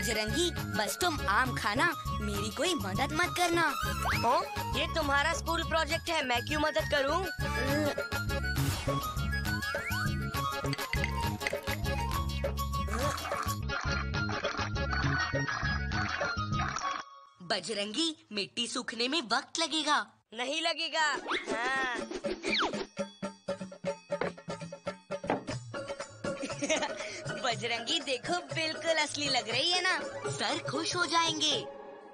बजरंगी बस तुम आम खाना मेरी कोई मदद मत करना ओ, ये तुम्हारा स्कूल प्रोजेक्ट है मैं क्यों मदद करूँ? बजरंगी मिट्टी सूखने में वक्त लगेगा नहीं लगेगा हाँ। बजरंगी देखो बिल्कुल असली लग रही है ना। सर खुश हो जाएँगे।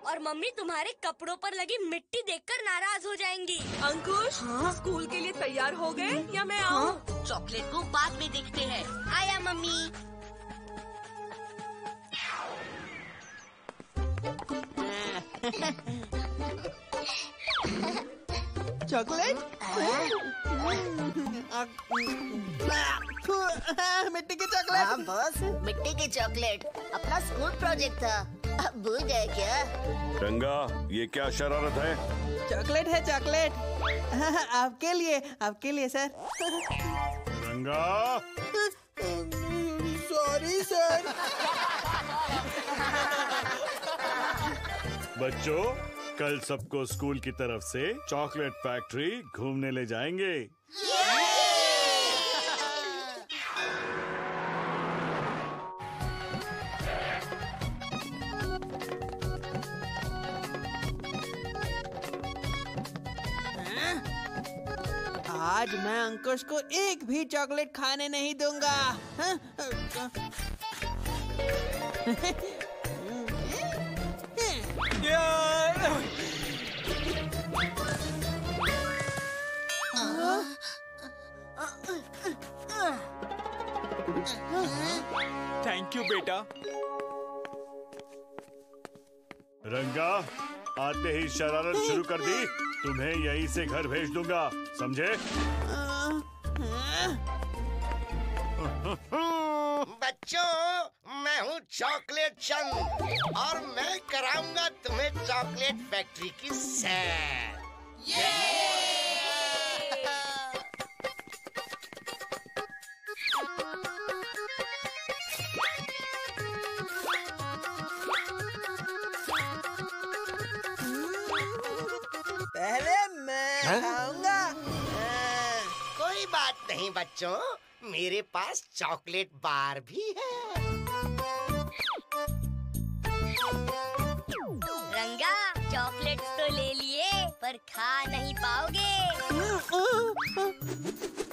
और मम्मी तुम्हारे कपड़ों पर लगी मिट्टी देखकर नाराज़ हो जाएँगी। अंकुश हाँ? स्कूल के लिए तैयार हो गए या मैं आऊँ? हाँ? चॉकलेट को बाद में देखते हैं। आया मम्मी। चॉकलेट? मिट्टी की चॉकलेट। हाँ बॉस। मिट्टी की चॉकलेट। अपना स्कूल प्रोजेक्ट था। अब भूल गए क्या? गंगा ये क्या शरारत है? चॉकलेट है चॉकलेट। आपके लिए आपके लिए सर। गंगा। सॉरी सर बच्चों कल सबको स्कूल की तरफ़ से चॉकलेट फैक्ट्री घूमने ले जाएँगे। आज मैं अंकुश को एक भी चॉकलेट खाने नहीं दूँगा। थैंक यू बेटा। रंगा आते ही शरारत शुरू कर दी। तुम्हें यहीं से घर भेज दूँगा समझे? बच्चों मैं हूँ चॉकलेट चंद और मैं कराऊँगा तुम्हें चॉकलेट फैक्ट्री की सैर। नहीं बच्चों मेरे पास चॉकलेट बार भी है। रंगा चॉकलेट तो ले लिए पर खा नहीं पाओगे।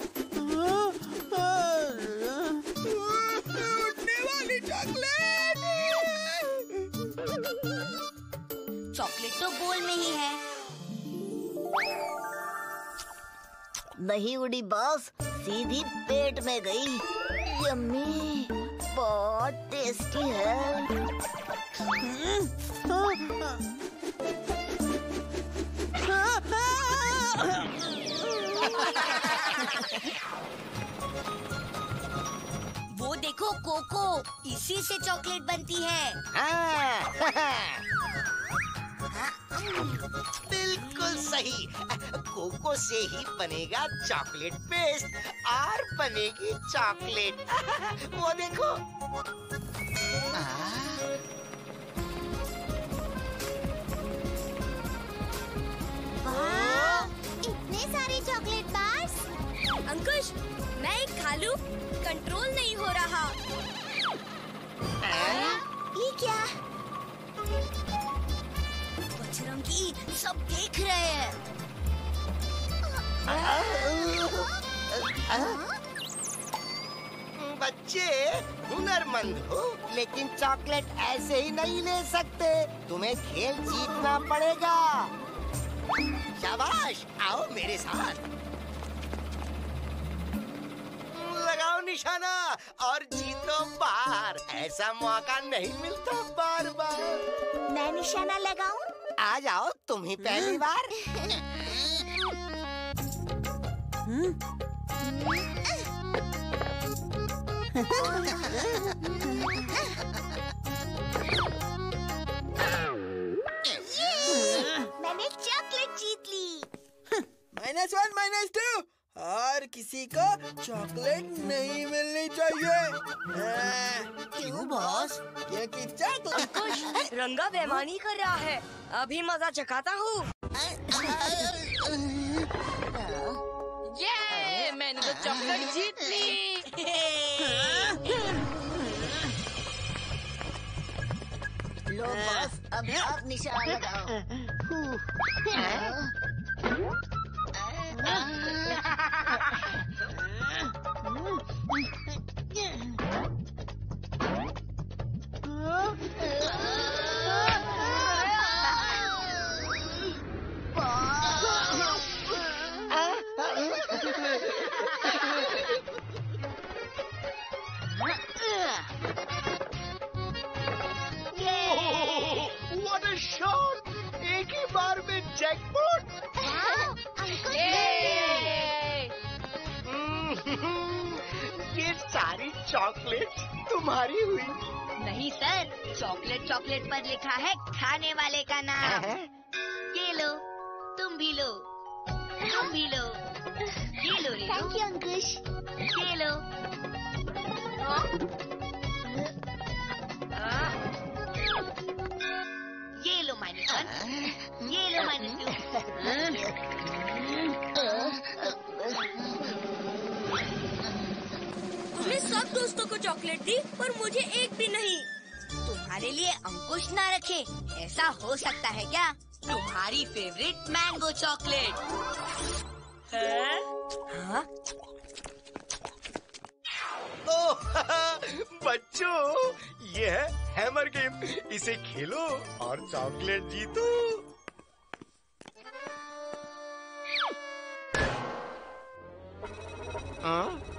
नहीं उड़ी बॉस सीधी पेट में गई। यम्मी बहुत टेस्टी है। वो देखो कोको इसी से चॉकलेट बनती है। हाँ। बिल्कुल सही। कोको से ही बनेगा चॉकलेट पेस्ट, और बनेगी चॉकलेट। वो देखो। इतने सारे चॉकलेट बार्स। अंकुश, मैं एक खा लूँ कंट्रोल नहीं सब देख रहे हैं। बच्चे हुनरमंद हो लेकिन चॉकलेट ऐसे ही नहीं ले सकते। तुम्हें खेल जीतना पड़ेगा। शाबाश आओ मेरे साथ। लगाओ निशाना और जीतो बार। ऐसा मौका नहीं मिलता बार बार मैं निशाना लगाऊँ? आ जाओ तुम ही पहली बार। मैंने और किसी को चॉकलेट नहीं मिलनी चाहिए। क्यों बॉस क्योंकि चॉकलेट? रंगा बेमानी कर रहा है। अभी मज़ा चखाता हूँ। ये मैंने तो चॉकलेट जीत ली। लो बॉस अब आप निशान लगाओ। में जैकपॉट ये सारी चॉकलेट तुम्हारी हुई। नहीं सर चॉकलेट चॉकलेट पर लिखा है खाने वाले का नाम। ये लो तुम भी लो तुम भी लो। ये लो थैंक यू अंकुश ये लो। तुमने सब दोस्तों को चॉकलेट दी पर मुझे एक भी नहीं। तुम्हारे लिए अंकुश ना रखे ऐसा हो सकता है क्या? तुम्हारी फेवरेट मैंगो चॉकलेट हाँ? बच्चों ये है हैमर गेम इसे खेलो और चॉकलेट जीतो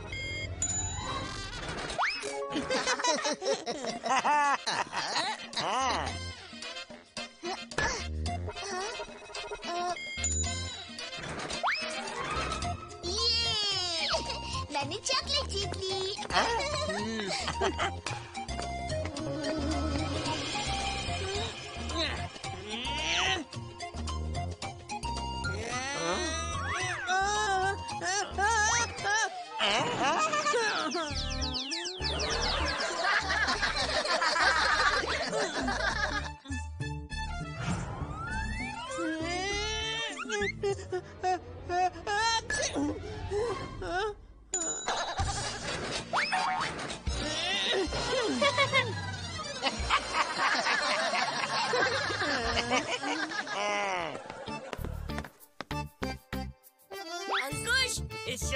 हाँ? मैंने चॉकलेट जीत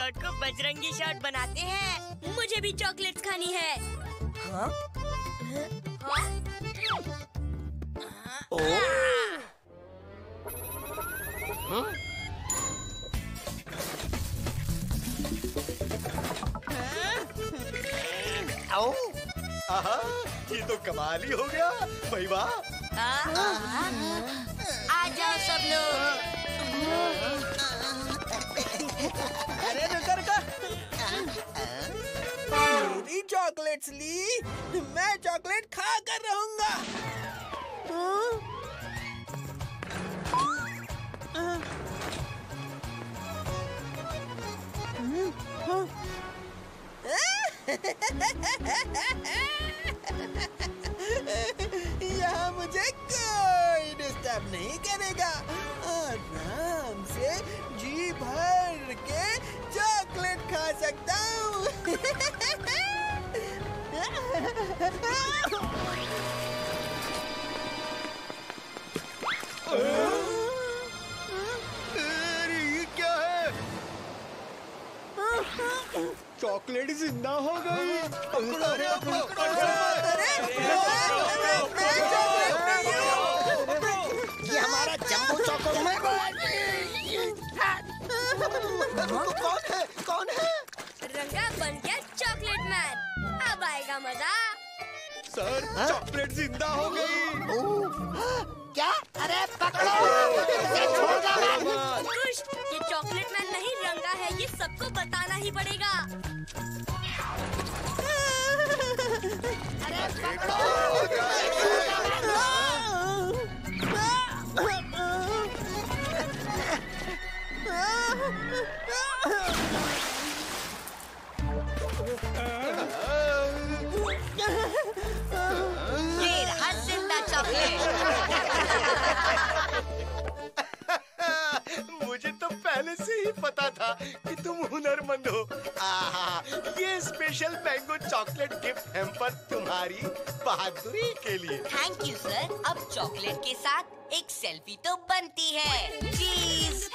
शर्ट को बजरंगी शर्ट बनाते हैं। मुझे भी चॉकलेट खानी है। हाँ? आओ आहा ये तो कमाल ही हो गया भाई वाह आ जाओ सब लोग। चॉकलेट्स ली, मैं चॉकलेट खा कर रहूँगा हाँ? हाँ? हाँ? यहाँ मुझे कोई डिस्टर्ब नहीं करेगा आराम से जी भर के चॉकलेट खा सकता हूँ ये क्या है? चॉकलेट ज़िंदा हो गई। ये हमारा जम्बो चौको कौन है? कौन है? रंगा बन गया चॉकलेट मैन। आएगा मज़ा। सर चॉकलेट ज़िंदा हो गई। क्या? अरे पकड़ो। इसे छोड़ दो मैं ये चॉकलेट मैन नहीं रंगा है ये सबको बताना ही पड़ेगा। अरे पकड़ो। मुझे तो पहले से ही पता था कि तुम हुनरमंद हो। ये special mango chocolate gift hamper तुम्हारी बहादुरी के लिए। थैंक यू सर अब चॉकलेट के साथ एक सेल्फी तो बनती है। चीज़